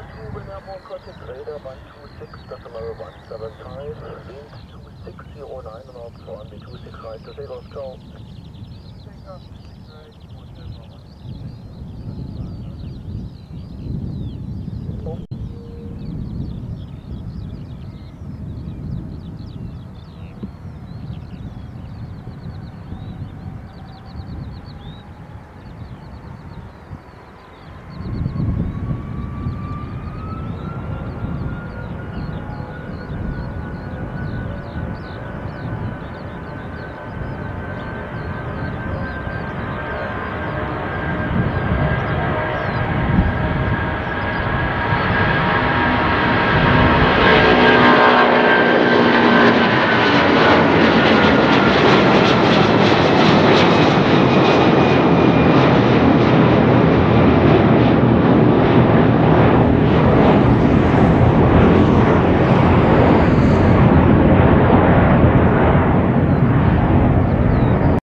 Airborne contact 126.175, wind 2609 knots, runway 26 right to Lagos. Take off.